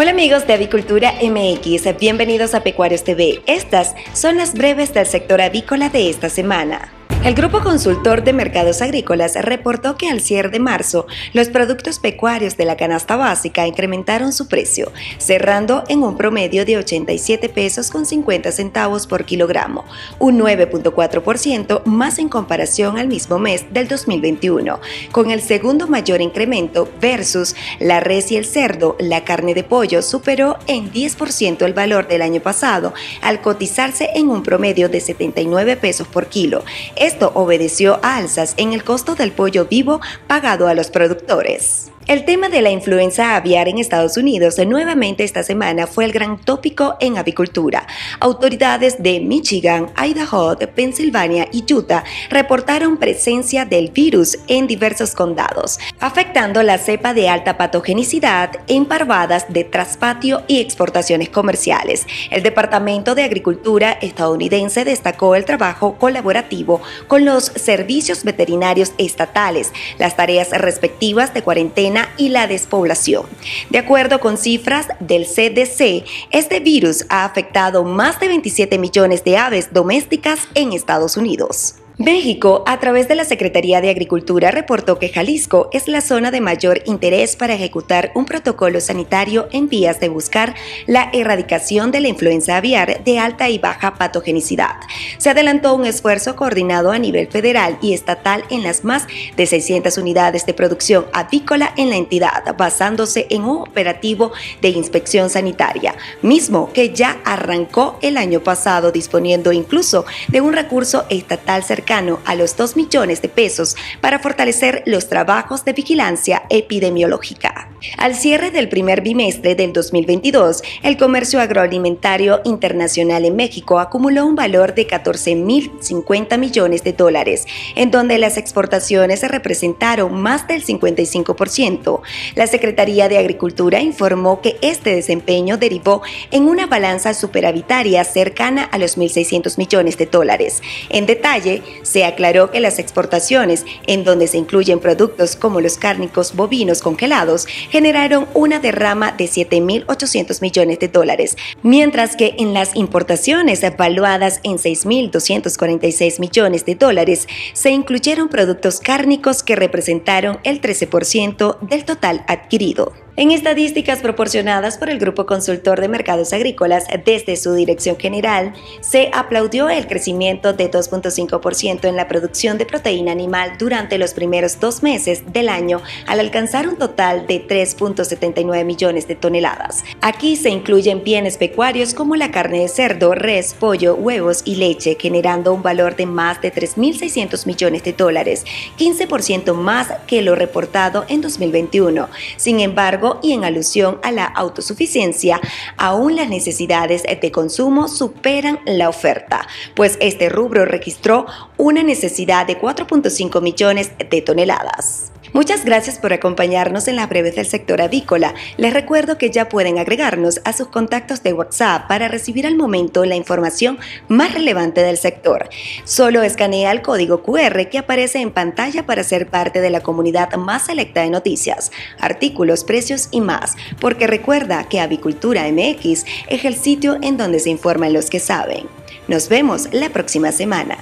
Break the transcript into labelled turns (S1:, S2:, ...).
S1: Hola amigos de Avicultura MX, bienvenidos a Pecuarios TV. Estas son las breves del sector avícola de esta semana. El Grupo Consultor de Mercados Agrícolas reportó que al cierre de marzo, los productos pecuarios de la canasta básica incrementaron su precio, cerrando en un promedio de 87 pesos con 50 centavos por kilogramo, un 9.4% más en comparación al mismo mes del 2021, con el segundo mayor incremento versus la res y el cerdo, la carne de pollo superó en 10% el valor del año pasado al cotizarse en un promedio de 79 pesos por kilo. Esto obedeció a alzas en el costo del pollo vivo pagado a los productores. El tema de la influenza aviar en Estados Unidos nuevamente esta semana fue el gran tópico en avicultura. Autoridades de Michigan, Idaho, Pensilvania y Utah reportaron presencia del virus en diversos condados, afectando la cepa de alta patogenicidad en parvadas de traspatio y exportaciones comerciales. El Departamento de Agricultura estadounidense destacó el trabajo colaborativo con los servicios veterinarios estatales, las tareas respectivas de cuarentena y la despoblación. De acuerdo con cifras del CDC, este virus ha afectado más de 27 millones de aves domésticas en Estados Unidos. México, a través de la Secretaría de Agricultura, reportó que Jalisco es la zona de mayor interés para ejecutar un protocolo sanitario en vías de buscar la erradicación de la influenza aviar de alta y baja patogenicidad. Se adelantó un esfuerzo coordinado a nivel federal y estatal en las más de 600 unidades de producción avícola en la entidad, basándose en un operativo de inspección sanitaria, mismo que ya arrancó el año pasado, disponiendo incluso de un recurso estatal cercano a los 2 millones de pesos para fortalecer los trabajos de vigilancia epidemiológica. Al cierre del primer bimestre del 2022, el comercio agroalimentario internacional en México acumuló un valor de 14.050 millones de dólares, en donde las exportaciones representaron más del 55%. La Secretaría de Agricultura informó que este desempeño derivó en una balanza superavitaria cercana a los 1.600 millones de dólares. En detalle, se aclaró que las exportaciones, en donde se incluyen productos como los cárnicos bovinos congelados, generaron una derrama de 7.800 millones de dólares, mientras que en las importaciones evaluadas en 6.246 millones de dólares se incluyeron productos cárnicos que representaron el 13% del total adquirido. En estadísticas proporcionadas por el Grupo Consultor de Mercados Agrícolas desde su dirección general, se aplaudió el crecimiento de 2.5% en la producción de proteína animal durante los primeros dos meses del año al alcanzar un total de 3.79 millones de toneladas. Aquí se incluyen bienes pecuarios como la carne de cerdo, res, pollo, huevos y leche, generando un valor de más de 3.600 millones de dólares, 15% más que lo reportado en 2021. Sin embargo, y en alusión a la autosuficiencia, aún las necesidades de consumo superan la oferta, pues este rubro registró una necesidad de 4.5 millones de toneladas. Muchas gracias por acompañarnos en la breves del sector avícola. Les recuerdo que ya pueden agregarnos a sus contactos de WhatsApp para recibir al momento la información más relevante del sector. Solo escanea el código QR que aparece en pantalla para ser parte de la comunidad más selecta de noticias, artículos, y más, porque recuerda que Avicultura MX es el sitio en donde se informan los que saben. Nos vemos la próxima semana.